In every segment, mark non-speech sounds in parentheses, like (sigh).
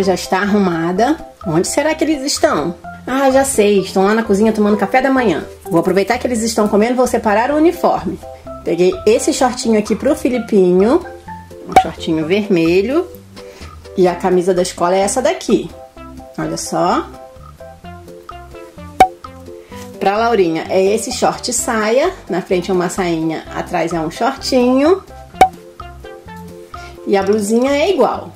cama já está arrumada. Onde será que eles estão? Ah, já sei, estão lá na cozinha tomando café da manhã. Vou aproveitar que eles estão comendo vou separar o uniforme. Peguei esse shortinho aqui pro Filipinho, um shortinho vermelho. E a camisa da escola é essa daqui. Olha só. Pra Laurinha é esse short saia. Na frente é uma sainha, atrás é um shortinho. E a blusinha é igual.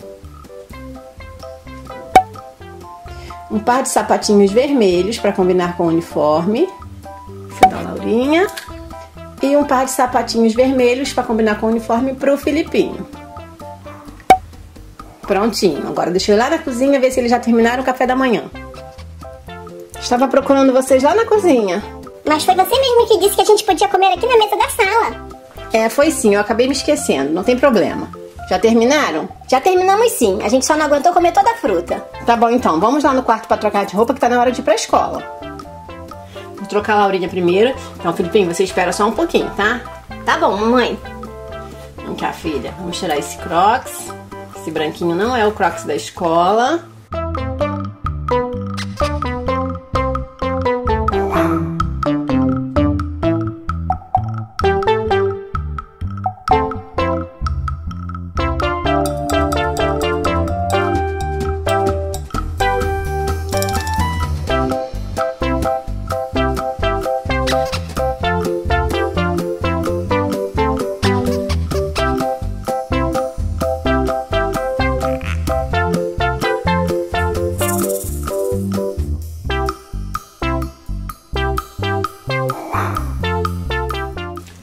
Um par de sapatinhos vermelhos para combinar com o uniforme. Da Laurinha. E um par de sapatinhos vermelhos para combinar com o uniforme pro Filipinho. Prontinho. Agora deixa eu ir lá na cozinha ver se eles já terminaram o café da manhã. Estava procurando vocês lá na cozinha. Mas foi você mesmo que disse que a gente podia comer aqui na mesa da sala. É, foi sim. Eu acabei me esquecendo. Não tem problema. Já terminaram? Já terminamos sim. A gente só não aguentou comer toda a fruta. Tá bom então. Vamos lá no quarto para trocar de roupa que tá na hora de ir pra escola. Vou trocar a Laurinha primeiro. Então, Filipinho, você espera só um pouquinho, tá? Tá bom, mamãe. Vem cá, filha. Vamos tirar esse crocs. Esse branquinho não é o crocs da escola.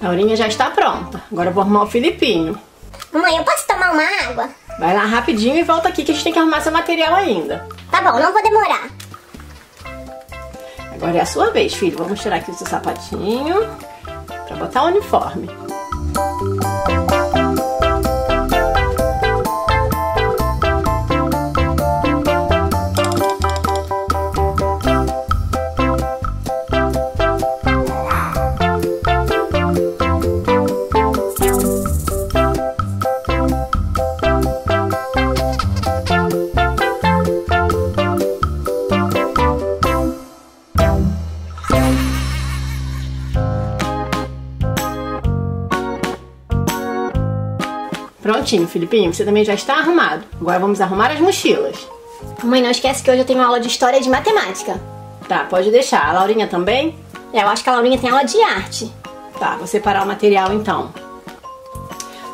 A Laurinha já está pronta. Agora eu vou arrumar o Filipinho. Mamãe, eu posso tomar uma água? Vai lá rapidinho e volta aqui que a gente tem que arrumar seu material ainda. Tá bom, não vou demorar. Agora é a sua vez, filho. Vamos tirar aqui o seu sapatinho pra botar o uniforme. Filipinho. Você também já está arrumado. Agora vamos arrumar as mochilas. Mamãe, não esquece que hoje eu tenho aula de história e de matemática. Tá, pode deixar. A Laurinha também? É, eu acho que a Laurinha tem aula de arte. Tá, vou separar o material então.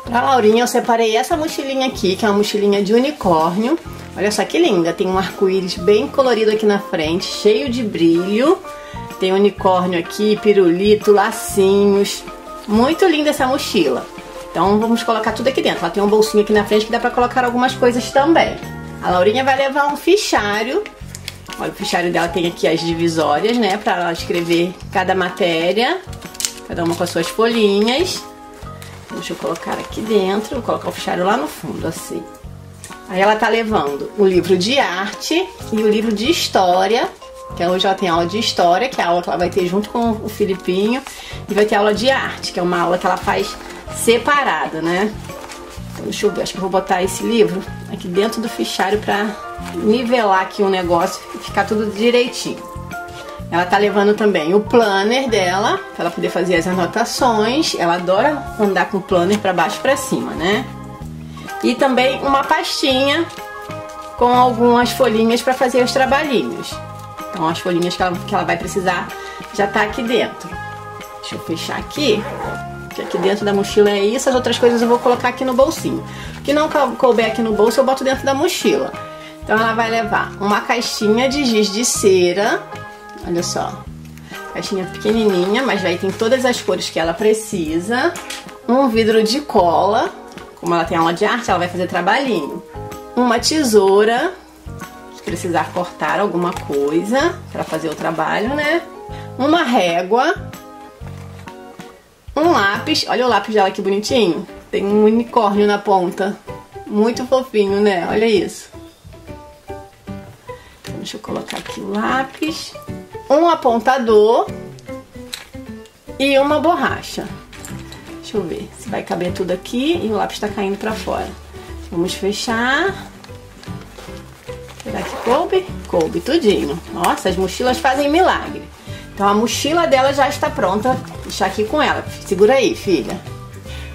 Pra Laurinha eu separei essa mochilinha aqui, que é uma mochilinha de unicórnio. Olha só que linda, tem um arco-íris bem colorido aqui na frente, cheio de brilho. Tem unicórnio aqui, pirulito, lacinhos. Muito linda essa mochila. Então vamos colocar tudo aqui dentro. Ela tem um bolsinho aqui na frente que dá pra colocar algumas coisas também. A Laurinha vai levar um fichário. Olha, o fichário dela tem aqui as divisórias, né? Pra ela escrever cada matéria. Cada uma com as suas folhinhas. Deixa eu colocar aqui dentro. Vou colocar o fichário lá no fundo, assim. Aí ela tá levando o livro de arte e o livro de história. Que hoje ela tem aula de história, que é a aula que ela vai ter junto com o Filipinho. E vai ter aula de arte, que é uma aula que ela faz separada, né? Então, deixa eu ver, acho que eu vou botar esse livro aqui dentro do fichário pra nivelar aqui o negócio e ficar tudo direitinho. Ela tá levando também o planner dela, pra ela poder fazer as anotações. Ela adora andar com o planner pra baixo e pra cima, né? E também uma pastinha com algumas folhinhas para fazer os trabalhinhos. Então as folhinhas que ela, que ela vai precisar já tá aqui dentro. Deixa eu fechar aqui. Que aqui dentro da mochila é isso, as outras coisas eu vou colocar aqui no bolsinho. O que não couber aqui no bolso eu boto dentro da mochila. Então ela vai levar uma caixinha de giz de cera. Olha só. Caixinha pequenininha, mas aí tem todas as cores que ela precisa. Um vidro de cola. Como ela tem aula de arte, ela vai fazer trabalhinho. Uma tesoura, se precisar cortar alguma coisa para fazer o trabalho, né? Uma régua. Um lápis. Olha o lápis dela que bonitinho. Tem um unicórnio na ponta. Muito fofinho, né? Olha isso. Então, deixa eu colocar aqui o lápis. Um apontador. E uma borracha. Deixa eu ver se vai caber tudo aqui e o lápis tá caindo pra fora. Vamos fechar. Coube? Coube, tudinho. Nossa, as mochilas fazem milagre. Então a mochila dela já está pronta. Deixar aqui com ela. Segura aí, filha.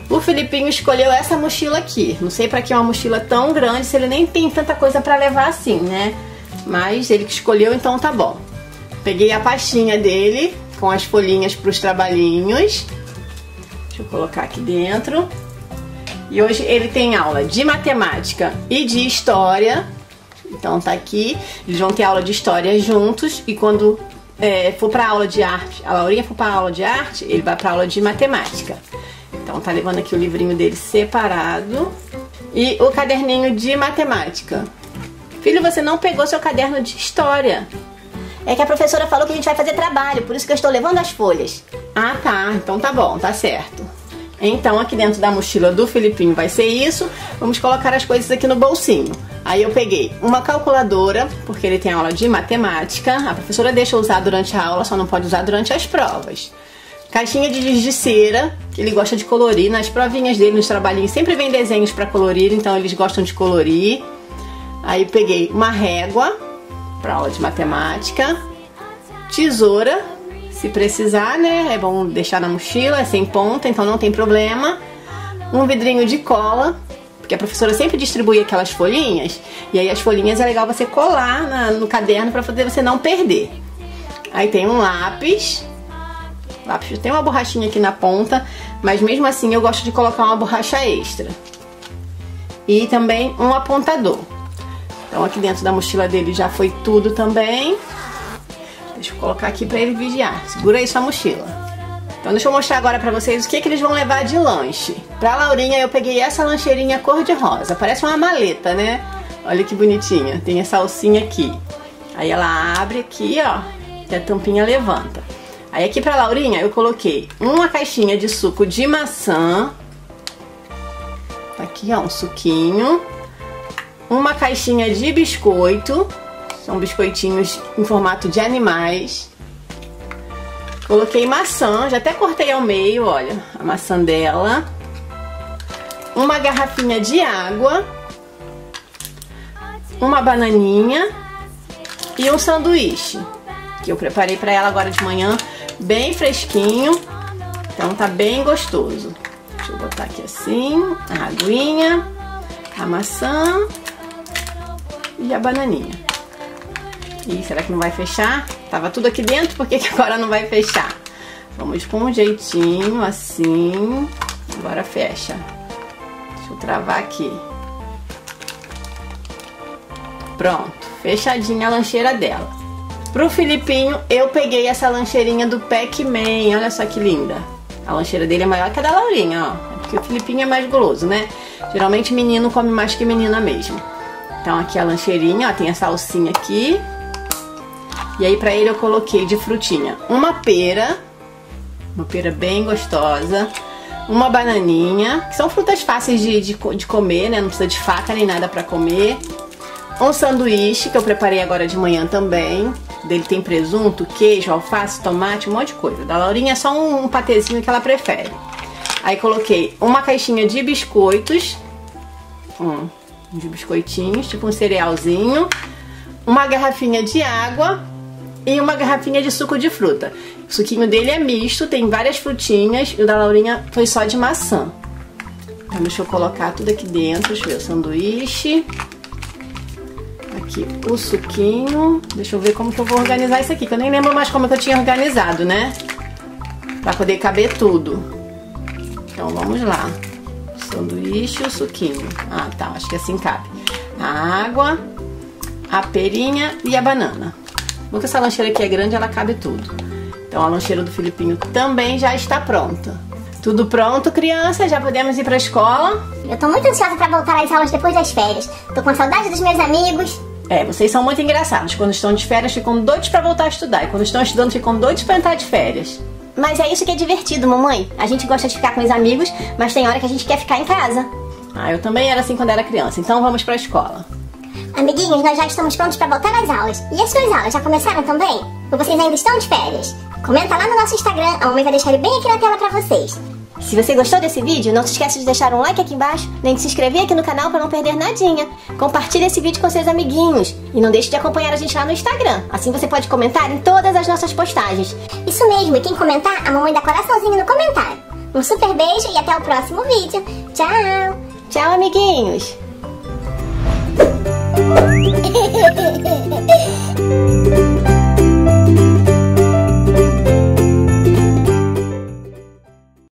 O Filipinho escolheu essa mochila aqui. Não sei para que uma mochila tão grande, se ele nem tem tanta coisa para levar assim, né? Mas ele que escolheu, então tá bom. Peguei a pastinha dele com as folhinhas para os trabalhinhos. Deixa eu colocar aqui dentro. E hoje ele tem aula de matemática e de história. Então tá aqui. Eles vão ter aula de história juntos e quando é, for para aula de arte, a Laurinha for para aula de arte, ele vai para aula de matemática. Então tá levando aqui o livrinho dele separado e o caderninho de matemática. Filho, você não pegou seu caderno de história. É que a professora falou que a gente vai fazer trabalho, por isso que eu estou levando as folhas. Ah, tá. Então tá bom, tá certo. Então aqui dentro da mochila do Filipinho vai ser isso. Vamos colocar as coisas aqui no bolsinho. Aí eu peguei uma calculadora, porque ele tem aula de matemática. A professora deixa usar durante a aula, só não pode usar durante as provas. Caixinha de giz de cera, que ele gosta de colorir. Nas provinhas dele, nos trabalhinhos, sempre vem desenhos para colorir, então eles gostam de colorir. Aí peguei uma régua para aula de matemática, tesoura, se precisar, né? É bom deixar na mochila, é sem ponta, então não tem problema. Um vidrinho de cola, porque a professora sempre distribui aquelas folhinhas, e aí as folhinhas é legal você colar na, no caderno para poder você não perder. Aí tem um lápis, lápis tem uma borrachinha aqui na ponta, mas mesmo assim eu gosto de colocar uma borracha extra. E também um apontador. Então aqui dentro da mochila dele já foi tudo também. Deixa eu colocar aqui para ele vigiar. Segura aí sua mochila. Então deixa eu mostrar agora pra vocês o que, que eles vão levar de lanche. Pra Laurinha eu peguei essa lancheirinha cor de rosa. Parece uma maleta, né? Olha que bonitinha. Tem essa alcinha aqui. Aí ela abre aqui, ó. E a tampinha levanta. Aí aqui pra Laurinha eu coloquei uma caixinha de suco de maçã. Tá aqui, ó, um suquinho uma caixinha de biscoito, são biscoitinhos em formato de animais. Coloquei maçã, já até cortei ao meio, olha, a maçã dela. Uma garrafinha de água. Uma bananinha e um sanduíche que eu preparei para ela agora de manhã, bem fresquinho. Então tá bem gostoso. Deixa eu botar aqui assim, a aguinha, a maçã e a bananinha. E será que não vai fechar? Tava tudo aqui dentro, por que, que agora não vai fechar? Vamos com um jeitinho, assim. Agora fecha. Travar aqui. Pronto, fechadinha a lancheira dela. Pro Filipinho, eu peguei essa lancheirinha do Pac-Man. Olha só que linda. A lancheira dele é maior que a da Laurinha, ó. É porque o Filipinho é mais guloso, né? Geralmente menino come mais que menina mesmo. Então aqui a lancheirinha, ó, tem essa alcinha aqui. E aí pra ele eu coloquei de frutinha uma pera, uma pera bem gostosa, uma bananinha, que são frutas fáceis de, de, de comer, né? Não precisa de faca nem nada pra comer. Um sanduíche que eu preparei agora de manhã também. Dele tem presunto, queijo, alface, tomate, um monte de coisa. Da Laurinha é só um, um patezinho que ela prefere. Aí coloquei uma caixinha de biscoitos. Hum, de biscoitinhos, tipo um cerealzinho, uma garrafinha de água e uma garrafinha de suco de fruta. O suquinho dele é misto, tem várias frutinhas e o da Laurinha foi só de maçã. Então deixa eu colocar tudo aqui dentro, deixa eu ver o sanduíche. Aqui o suquinho. Deixa eu ver como que eu vou organizar isso aqui, que eu nem lembro mais como que eu tinha organizado, né? Pra poder caber tudo. Então vamos lá sanduíche e o suquinho. Ah, tá, acho que assim cabe. A água, a perinha e a banana. Porque essa lancheira aqui é grande, ela cabe tudo. Então a lancheira do Filipinho também já está pronta. Tudo pronto, criança? Já podemos ir pra escola? Eu tô muito ansiosa pra voltar às aulas depois das férias. Tô com saudade dos meus amigos. É, vocês são muito engraçados. Quando estão de férias, ficam doidos para voltar a estudar. E quando estão estudando, ficam doidos para entrar de férias. Mas é isso que é divertido, mamãe. A gente gosta de ficar com os amigos, mas tem hora que a gente quer ficar em casa. Ah, eu também era assim quando era criança, então vamos pra escola. Amiguinhos, nós já estamos prontos para voltar às aulas. E as suas aulas já começaram também? Ou vocês ainda estão de férias? Comenta lá no nosso Instagram, a mamãe vai deixar ele bem aqui na tela pra vocês. Se você gostou desse vídeo, não se esqueça de deixar um like aqui embaixo, nem de se inscrever aqui no canal para não perder nadinha. Compartilhe esse vídeo com seus amiguinhos e não deixe de acompanhar a gente lá no Instagram. Assim você pode comentar em todas as nossas postagens. Isso mesmo, e quem comentar, a mamãe dá coraçãozinho no comentário. Um super beijo e até o próximo vídeo. Tchau! Tchau, amiguinhos! (laughs)